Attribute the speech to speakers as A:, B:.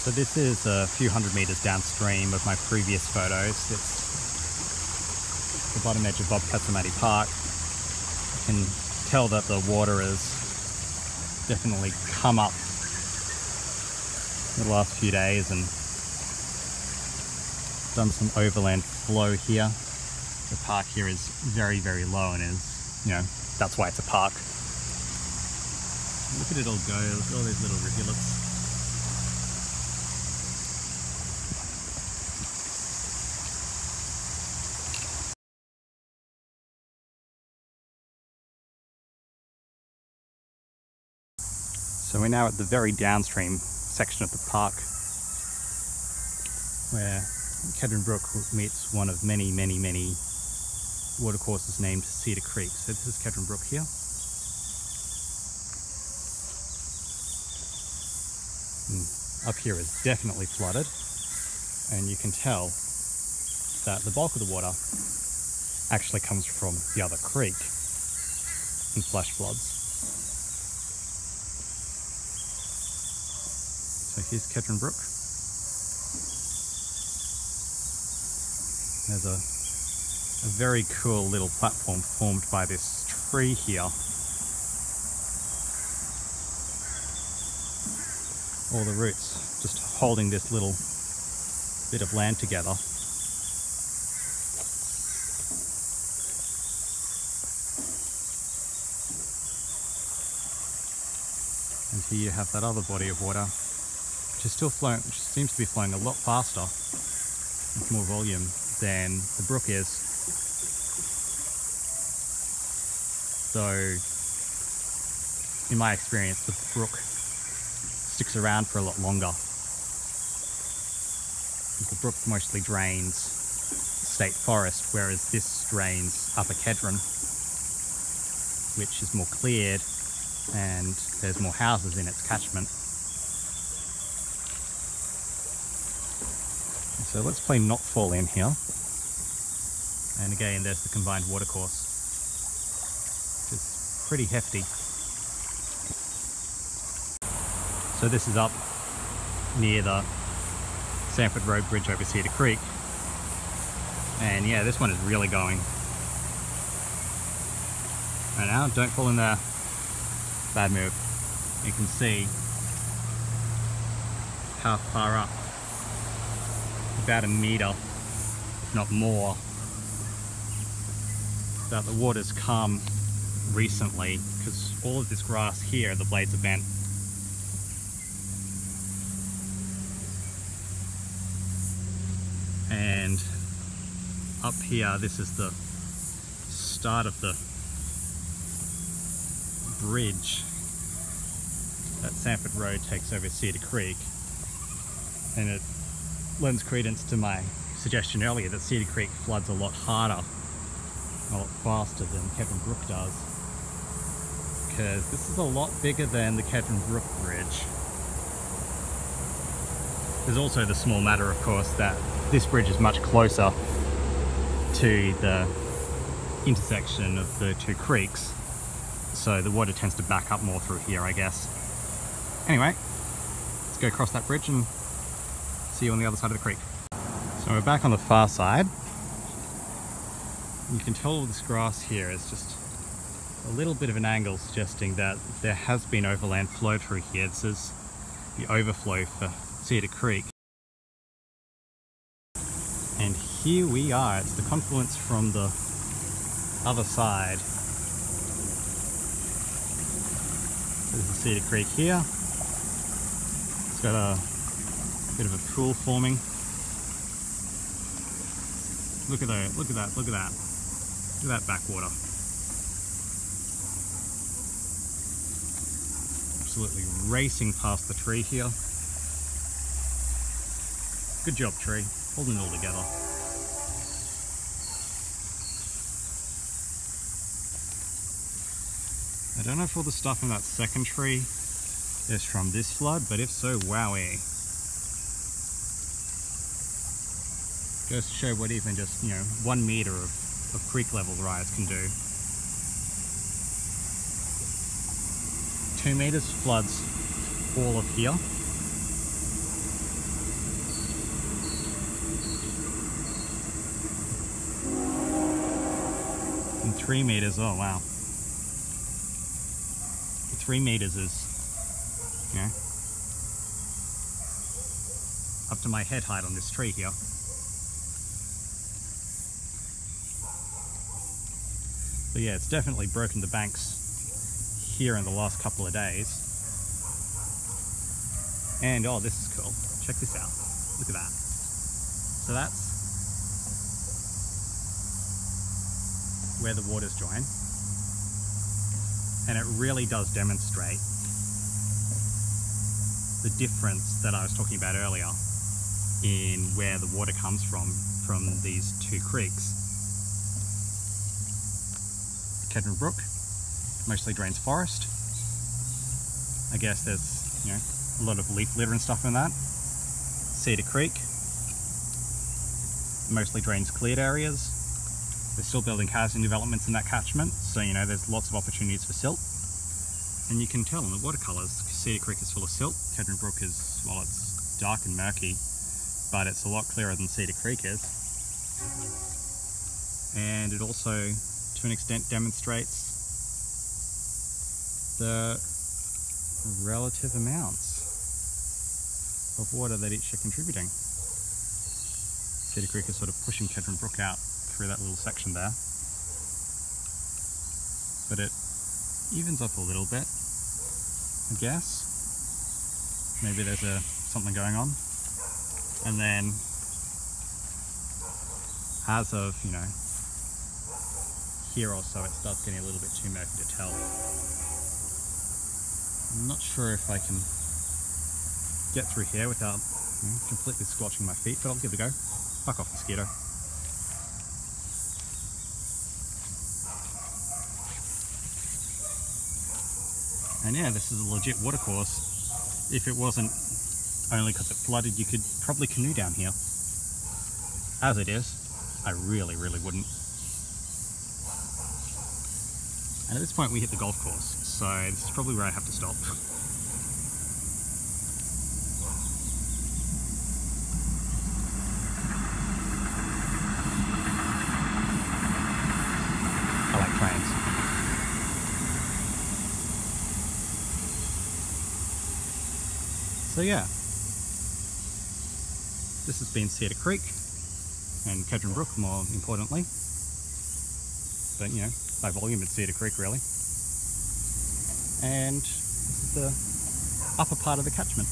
A: So this is a few hundred meters downstream of my previous photos. It's the bottom edge of Bob Katsamati Park. You can tell that the water has definitely come up the last few days and done some overland flow here. The park here is very, very low and is, you know, that's why it's a park. Look at it all go, look at all these little rivulets. Now at the very downstream section of the park where Kedron Brook meets one of many, many, many watercourses named Cedar Creek. So this is Kedron Brook here. And hmm, up here is definitely flooded and you can tell that the bulk of the water actually comes from the other creek in flash floods. So here's Kedron Brook. There's a, a very cool little platform formed by this tree here. All the roots just holding this little bit of land together. And here you have that other body of water which is still flowing, which seems to be flowing a lot faster with more volume than the brook is. So, in my experience, the brook sticks around for a lot longer. The brook mostly drains state forest, whereas this drains Upper Kedron, which is more cleared and there's more houses in its catchment. So let's play not fall in here. And again, there's the combined watercourse. Which is pretty hefty. So this is up near the Samford Road Bridge over Cedar Creek. And yeah, this one is really going. Right now, don't fall in there. Bad move. You can see how far up about a meter, if not more, that the water's come recently because all of this grass here, the blades are bent. And up here, this is the start of the bridge that Samford Road takes over Cedar Creek. And it lends credence to my suggestion earlier that Cedar Creek floods a lot harder, a lot faster than Kedron Brook does. Because this is a lot bigger than the Kedron Brook Bridge. There's also the small matter, of course, that this bridge is much closer to the intersection of the two creeks. So the water tends to back up more through here, I guess. Anyway, let's go across that bridge and see you on the other side of the creek. So we're back on the far side. You can tell this grass here is just a little bit of an angle suggesting that there has been overland flow through here. This is the overflow for Cedar Creek. And here we are, it's the confluence from the other side. There's the Cedar Creek here. It's got a Bit of a pool forming. Look at that, look at that, look at that. Look at that backwater. Absolutely racing past the tree here. Good job tree, holding it all together. I don't know if all the stuff in that second tree is from this flood, but if so, wowee. Goes to show what even just, you know, one meter of, of creek level rise can do. Two meters floods all of here. And three meters, oh wow. Three meters is, you know, up to my head height on this tree here. But yeah, it's definitely broken the banks here in the last couple of days. And oh, this is cool. Check this out. Look at that. So that's where the waters join. And it really does demonstrate the difference that I was talking about earlier in where the water comes from, from these two creeks. Kedron Brook mostly drains forest. I guess there's, you know, a lot of leaf litter and stuff in that. Cedar Creek mostly drains cleared areas. They're still building housing developments in that catchment, so you know there's lots of opportunities for silt. And you can tell in the watercolours, Cedar Creek is full of silt, Kedron Brook is, well it's dark and murky, but it's a lot clearer than Cedar Creek is. And it also to an extent demonstrates the relative amounts of water that each are contributing. Cedar Creek is sort of pushing Kedron Brook out through that little section there. But it evens up a little bit, I guess. Maybe there's a something going on. And then as of, you know, here or so it starts getting a little bit too murky to tell. I'm not sure if I can get through here without hmm, completely squashing my feet, but I'll give it a go. Fuck off, mosquito. And yeah, this is a legit watercourse. If it wasn't only because it flooded, you could probably canoe down here. As it is, I really, really wouldn't. And at this point we hit the golf course, so this is probably where I have to stop. I like trains. So yeah, this has been Cedar Creek and Kedron Brook more importantly. But you know, by volume it's Cedar Creek really. And this is the upper part of the catchment.